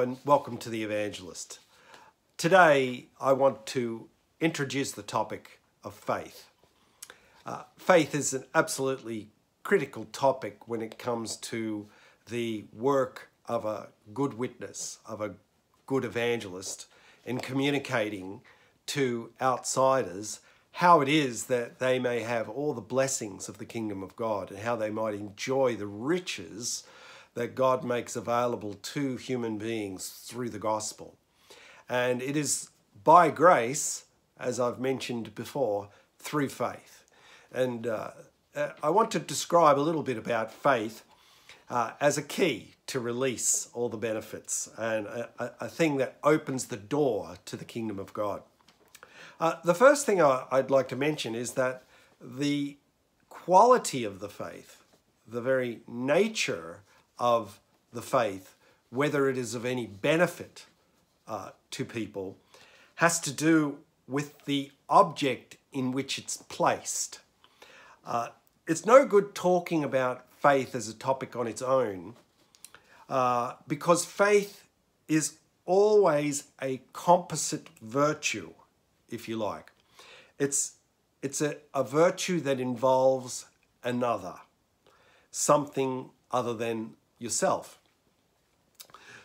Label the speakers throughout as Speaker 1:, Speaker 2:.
Speaker 1: And welcome to The Evangelist. Today I want to introduce the topic of faith. Uh, faith is an absolutely critical topic when it comes to the work of a good witness, of a good evangelist, in communicating to outsiders how it is that they may have all the blessings of the kingdom of God and how they might enjoy the riches that God makes available to human beings through the gospel. And it is by grace, as I've mentioned before, through faith. And uh, uh I want to describe a little bit about faith uh, as a key to release all the benefits and a, a, thing that opens the door to the kingdom of God. Uh, the first thing I, I'd like to mention is that the quality of the faith, the very nature of the faith, whether it is of any benefit uh, to people, has to do with the object in which it's placed. Uh, it's no good talking about faith as a topic on its own uh, because faith is always a composite virtue, if you like. It's, it's a, a virtue that involves another, something other than yourself.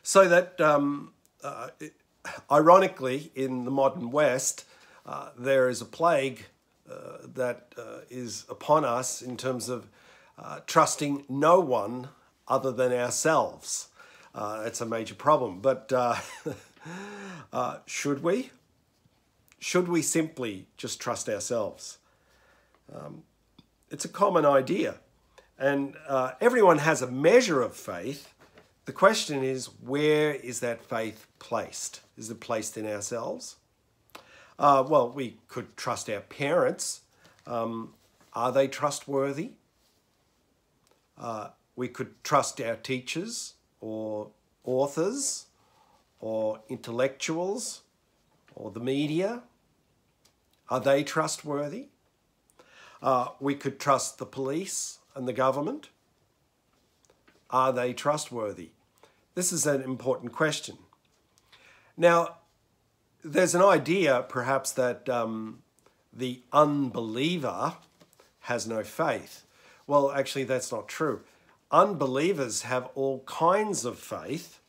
Speaker 1: So that, um, uh, ironically, in the modern West, uh, there is a plague uh, that uh, is upon us in terms of uh, trusting no one other than ourselves. Uh, it's a major problem. But should we? Should we simply just trust ourselves? Um, it's a common idea. And uh, everyone has a measure of faith. The question is, where is that faith placed? Is it placed in ourselves? Uh, well, we could trust our parents. Um, are they trustworthy? Uh, we could trust our teachers or authors or intellectuals or the media. Are they trustworthy? Uh, we could trust the police and the government? Are they trustworthy? This is an important question. Now, there's an idea perhaps that um, the unbeliever has no faith. Well, actually, that's not true. Unbelievers have all kinds of faith.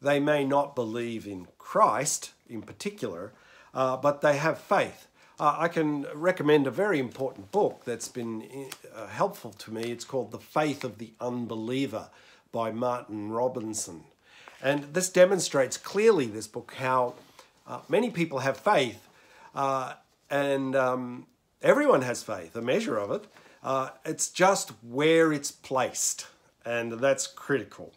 Speaker 1: They may not believe in Christ in particular, uh, but they have faith. Uh, I can recommend a very important book that's been uh, helpful to me. It's called The Faith of the Unbeliever by Martin Robinson. And this demonstrates clearly, this book, how uh, many people have faith, uh, and um, everyone has faith, a measure of it. Uh, it's just where it's placed, and that's critical.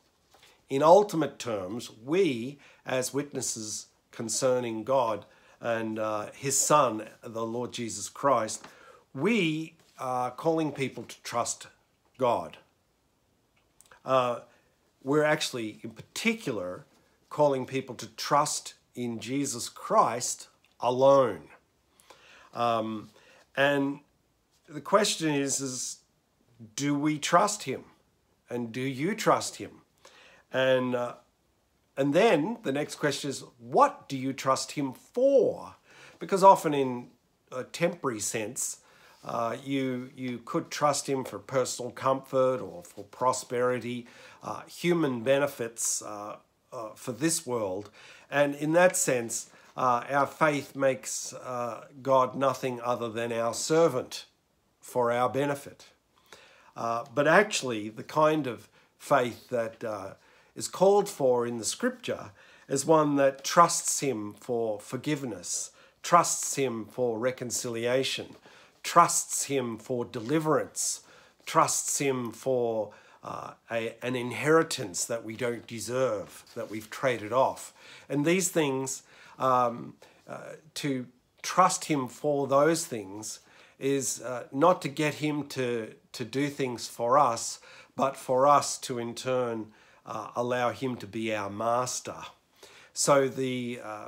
Speaker 1: In ultimate terms, we, as witnesses concerning God, and uh, his son, the Lord Jesus Christ, we are calling people to trust God. Uh, we're actually, in particular, calling people to trust in Jesus Christ alone. Um, and the question is, is do we trust him? And do you trust him? And uh, and then the next question is, what do you trust him for? Because often in a temporary sense, uh, you, you could trust him for personal comfort or for prosperity, uh, human benefits uh, uh for this world. And in that sense, uh, our faith makes uh, God nothing other than our servant for our benefit. but actually, the kind of faith that is called for in the scripture as one that trusts him for forgiveness, trusts him for reconciliation, trusts him for deliverance, trusts him for uh, a, an inheritance that we don't deserve, that we've traded off. And these things, um, uh, to trust him for those things is uh, not to get him to, to do things for us, but for us to in turn uh, allow Him to be our master. So the uh,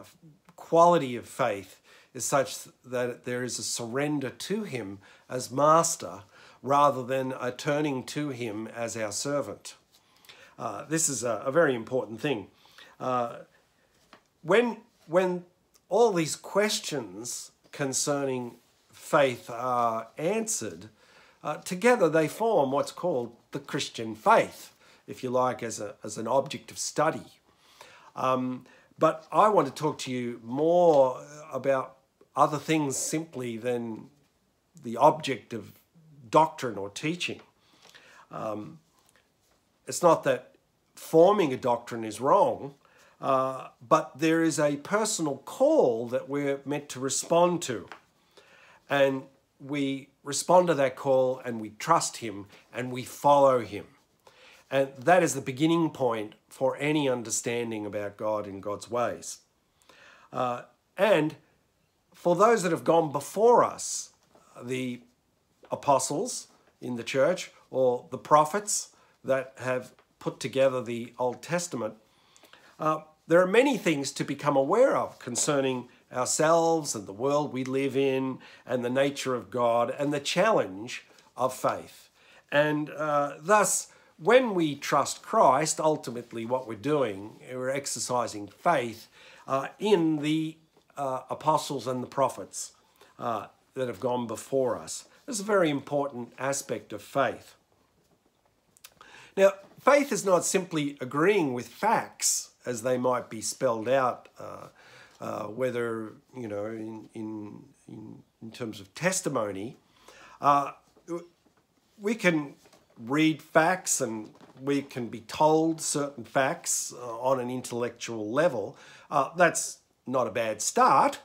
Speaker 1: quality of faith is such that there is a surrender to Him as master rather than a turning to Him as our servant. Uh, this is a, a, very important thing. Uh, when, when all these questions concerning faith are answered, uh, together they form what's called the Christian faith, if you like, as, a, as an object of study. Um, but I want to talk to you more about other things simply than the object of doctrine or teaching. Um, it's not that forming a doctrine is wrong, uh, but there is a personal call that we're meant to respond to. And we respond to that call and we trust Him and we follow Him. And that is the beginning point for any understanding about God and God's ways. Uh, and for those that have gone before us, the apostles in the church or the prophets that have put together the Old Testament, uh, there are many things to become aware of concerning ourselves and the world we live in and the nature of God and the challenge of faith. And uh, thus, when we trust Christ, ultimately what we're doing, we're exercising faith uh, in the uh, apostles and the prophets uh, that have gone before us. Is a very important aspect of faith. Now, faith is not simply agreeing with facts as they might be spelled out, uh, uh, whether, you know, in, in, in, terms of testimony. Uh, we can read facts and we can be told certain facts uh, on an intellectual level. Uh, that's not a bad start,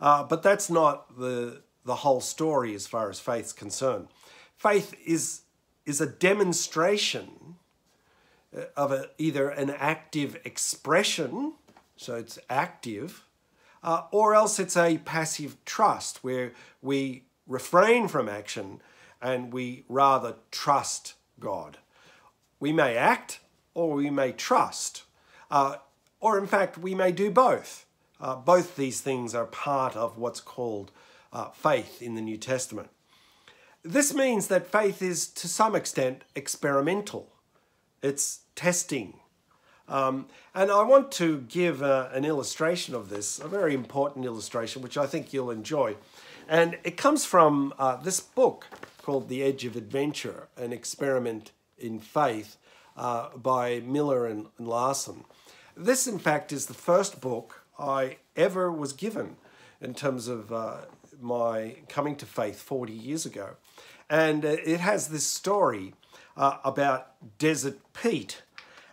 Speaker 1: uh, but that's not the, the whole story as far as faith's concerned. Faith is, is a demonstration uh, of a, either an active expression, so it's active, uh, or else it's a passive trust where we refrain from action and we rather trust God. We may act or we may trust, uh, or in fact, we may do both. Uh, both these things are part of what's called uh, faith in the New Testament. This means that faith is to some extent experimental, it's testing. Um, and I want to give uh, an illustration of this, a very important illustration, which I think you'll enjoy. And it comes from uh, this book called The Edge of Adventure, an experiment in faith uh, by Miller and, Larson. This, in fact, is the first book I ever was given in terms of uh, my coming to faith 40 years ago. And uh, it has this story uh, about Desert Pete,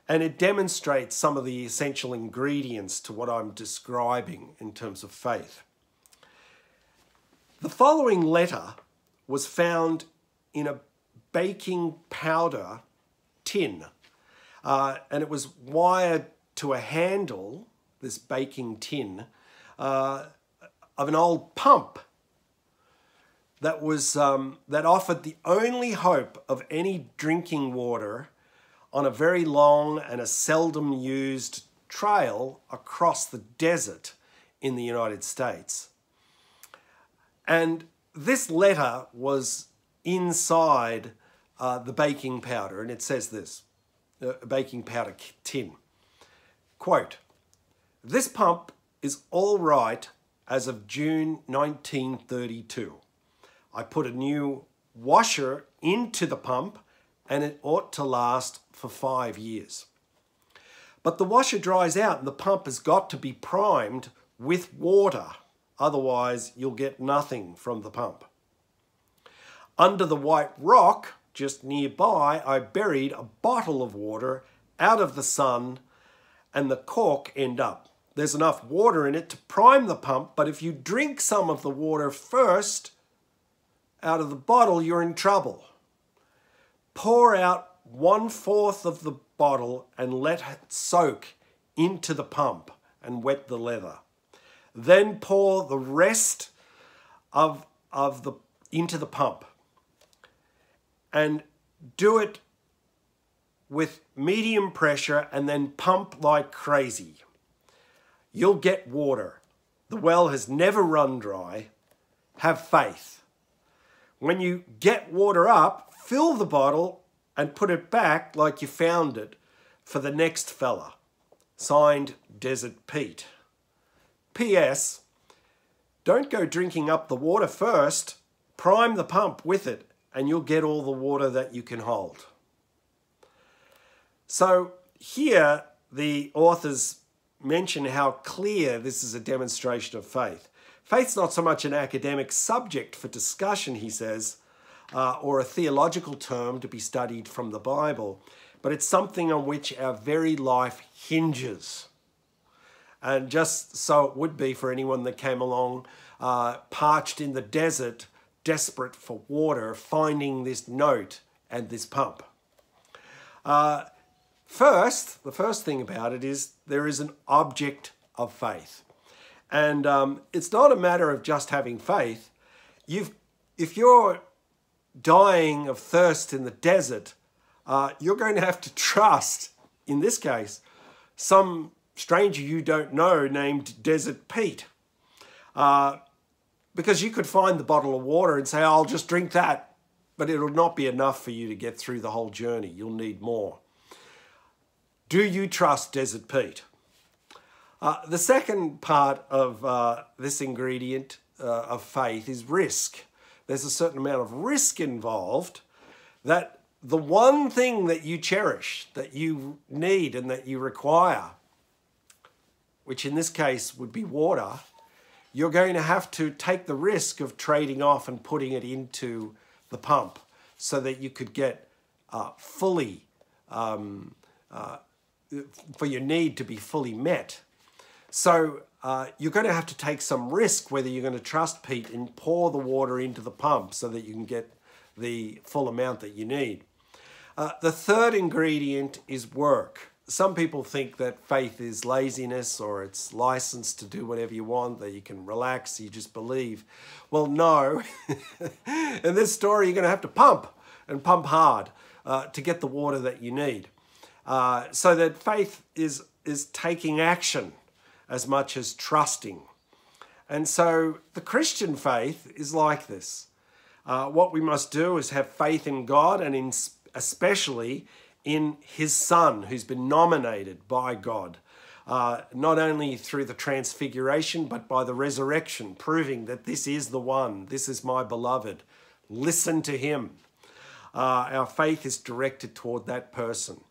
Speaker 1: and it demonstrates some of the essential ingredients to what I'm describing in terms of faith. The following letter was found in a baking powder tin. Uh, and it was wired to a handle, this baking tin, uh, of an old pump that was um, that offered the only hope of any drinking water on a very long and a seldom used trail across the desert in the United States. And this letter was inside uh, the baking powder, and it says this uh, baking powder tin. Quote This pump is all right as of June 1932. I put a new washer into the pump and it ought to last for five years. But the washer dries out and the pump has got to be primed with water. Otherwise, you'll get nothing from the pump. Under the white rock, just nearby, I buried a bottle of water out of the sun and the cork end up. There's enough water in it to prime the pump, but if you drink some of the water first out of the bottle, you're in trouble. Pour out one fourth of the bottle and let it soak into the pump and wet the leather. Then pour the rest of, of the into the pump and do it with medium pressure and then pump like crazy. You'll get water. The well has never run dry. Have faith. When you get water up, fill the bottle and put it back like you found it for the next fella. Signed Desert Pete. P.S. Don't go drinking up the water first. Prime the pump with it and you'll get all the water that you can hold. So here the authors mention how clear this is a demonstration of faith. Faith's not so much an academic subject for discussion, he says, uh, or a theological term to be studied from the Bible, but it's something on which our very life hinges. And just so it would be for anyone that came along uh, parched in the desert, desperate for water, finding this note and this pump. Uh, first, the first thing about it is there is an object of faith. And um, it's not a matter of just having faith. You've, if you're dying of thirst in the desert, uh, you're going to have to trust, in this case, some stranger you don't know named Desert Pete. Uh, because you could find the bottle of water and say, I'll just drink that, but it'll not be enough for you to get through the whole journey. You'll need more. Do you trust Desert Pete? Uh, the second part of uh, this ingredient uh, of faith is risk. There's a certain amount of risk involved that the one thing that you cherish, that you need and that you require, which in this case would be water, you're going to have to take the risk of trading off and putting it into the pump so that you could get uh, fully, um, uh, for your need to be fully met. So uh, you're going to have to take some risk whether you're going to trust Pete and pour the water into the pump so that you can get the full amount that you need. Uh, the third ingredient is work. Some people think that faith is laziness or it's license to do whatever you want, that you can relax, you just believe. Well, no. In this story, you're going to have to pump and pump hard uh, to get the water that you need. Uh, so that faith is, is taking action as much as trusting. And so the Christian faith is like this. Uh, what we must do is have faith in God and in, especially in his Son, who's been nominated by God, uh, not only through the transfiguration, but by the resurrection, proving that this is the one, this is my beloved. Listen to him. Uh, our faith is directed toward that person.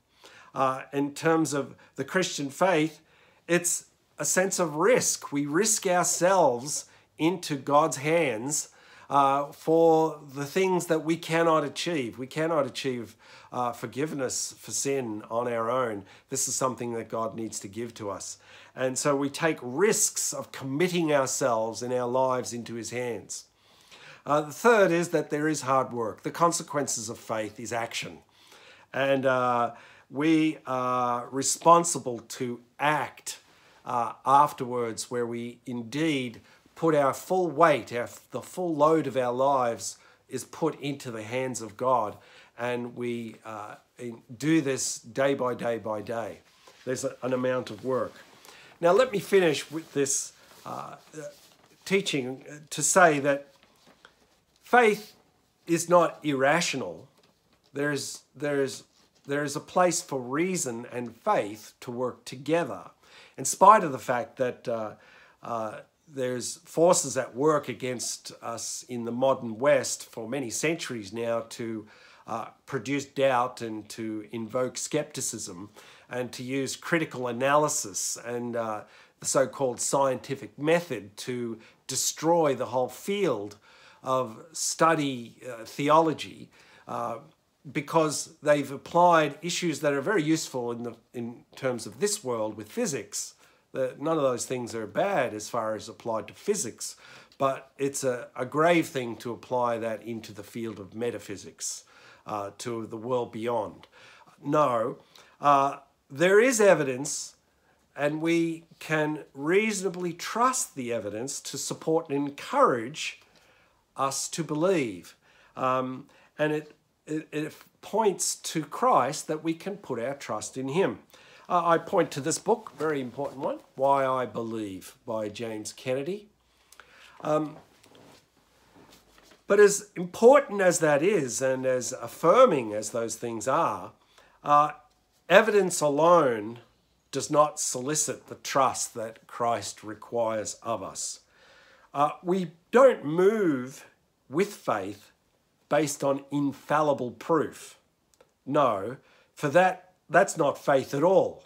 Speaker 1: Uh, in terms of the Christian faith, it's a sense of risk. We risk ourselves into God's hands uh, for the things that we cannot achieve. We cannot achieve uh, forgiveness for sin on our own. This is something that God needs to give to us. And so we take risks of committing ourselves and our lives into His hands. Uh, the third is that there is hard work. The consequences of faith is action. And uh, we are responsible to act uh, afterwards, where we indeed put our full weight, our, the full load of our lives is put into the hands of God. And we uh, do this day by day by day. There's a, an amount of work. Now, let me finish with this uh, teaching to say that faith is not irrational. There's, there's, there's a place for reason and faith to work together in spite of the fact that uh, uh, there's forces at work against us in the modern West for many centuries now to uh, produce doubt and to invoke skepticism and to use critical analysis and uh, the so-called scientific method to destroy the whole field of study uh, theology uh, because they've applied issues that are very useful in, the, in terms of this world with physics. The, none of those things are bad as far as applied to physics, but it's a, a grave thing to apply that into the field of metaphysics, uh, to the world beyond. No, uh, there is evidence and we can reasonably trust the evidence to support and encourage us to believe. Um, and it it, it points to Christ that we can put our trust in him. Uh, I point to this book, very important one, Why I Believe by James Kennedy. Um, but as important as that is, and as affirming as those things are, uh, evidence alone does not solicit the trust that Christ requires of us. Uh, we don't move with faith based on infallible proof. No, for that, that's not faith at all.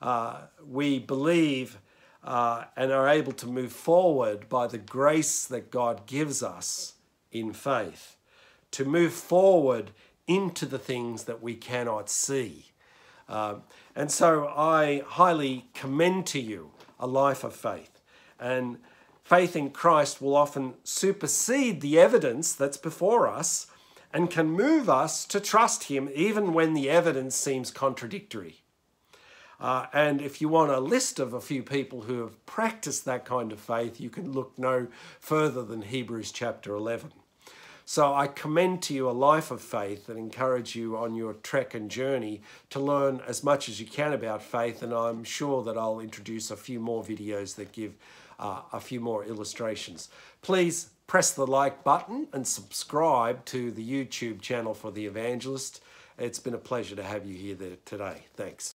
Speaker 1: Uh, we believe uh, and are able to move forward by the grace that God gives us in faith, to move forward into the things that we cannot see. Um, and so I highly commend to you a life of faith. And faith in Christ will often supersede the evidence that's before us and can move us to trust Him even when the evidence seems contradictory. Uh, and if you want a list of a few people who have practiced that kind of faith, you can look no further than Hebrews chapter 11. So I commend to you a life of faith and encourage you on your trek and journey to learn as much as you can about faith. And I'm sure that I'll introduce a few more videos that give uh, a few more illustrations. Please press the like button and subscribe to the YouTube channel for The Evangelist. It's been a pleasure to have you here today. Thanks.